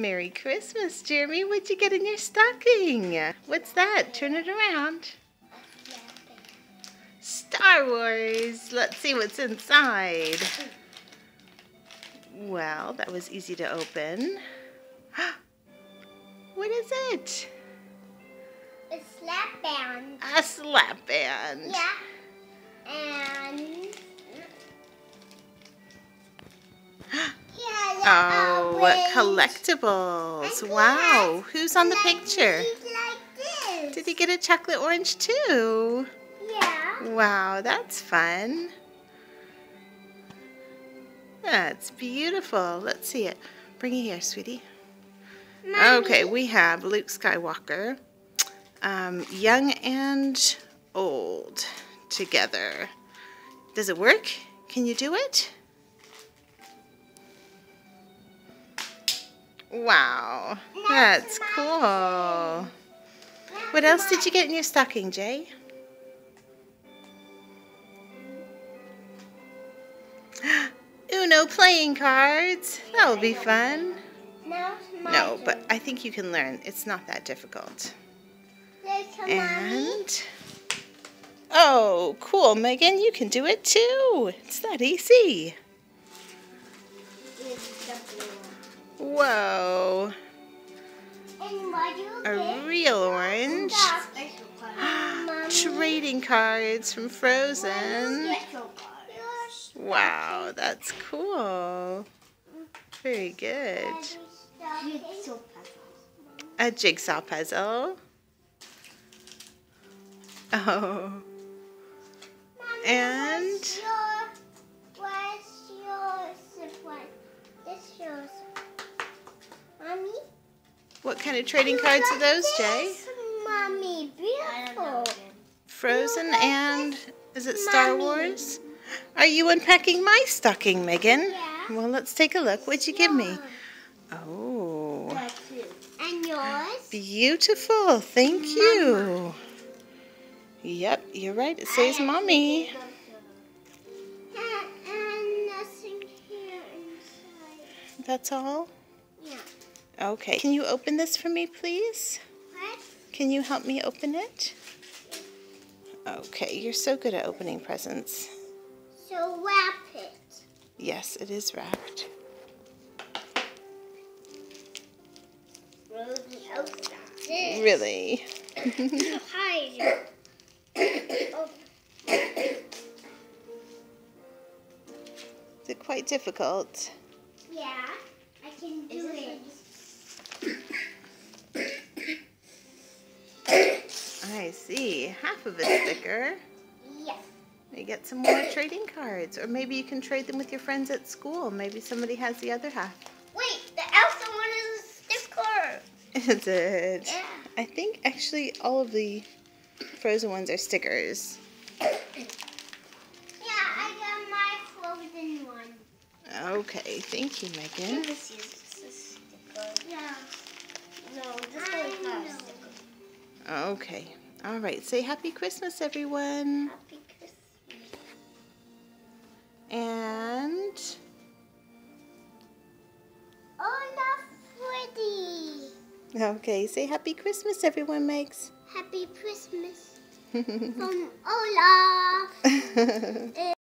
Merry Christmas, Jeremy. What'd you get in your stocking? What's that? Turn it around. Star Wars. Let's see what's inside. Well, that was easy to open. What is it? A slap band. A slap band. Yeah. And Oh, what collectibles. Wow. Who's on the picture? Did he get a chocolate orange too? Yeah. Wow, that's fun. That's beautiful. Let's see it. Bring it here, sweetie. Okay, we have Luke Skywalker, um, young and old together. Does it work? Can you do it? Wow, that's cool. What else did you get in your stocking, Jay? Uno playing cards. That will be fun. No, but I think you can learn. It's not that difficult. And oh, cool, Megan, you can do it too. It's that easy. Whoa, a real orange. Trading cards from Frozen. Wow, that's cool. Very good. A jigsaw puzzle. Oh, And- what kind of trading cards are those, Jay? Mommy, beautiful. Frozen and is it Star Mommy. Wars? Are you unpacking my stocking, Megan? Yeah. Well, let's take a look. What'd you give me? Oh, And yours? beautiful. Thank you. Yep, you're right. It says mommy. And, and nothing here inside. That's all? Yeah. Okay. Can you open this for me, please? What? Can you help me open it? Okay, you're so good at opening presents. So wrap it. Yes, it is wrapped. Really? Hide. Oh, Is it quite difficult? yeah, I can do it. I see. Half of a sticker. Yes. You get some more trading cards. Or maybe you can trade them with your friends at school. Maybe somebody has the other half. Wait, the Elsa one is a sticker. Is it? Yeah. I think actually all of the frozen ones are stickers. Yeah, I got my frozen one. Okay, thank you, Megan. This is a sticker. Yeah. No, this one has a sticker. Okay. All right. Say Happy Christmas, everyone. Happy Christmas. And Oh, that's pretty. okay, say Happy Christmas, everyone, Megs. Happy Christmas from Olaf.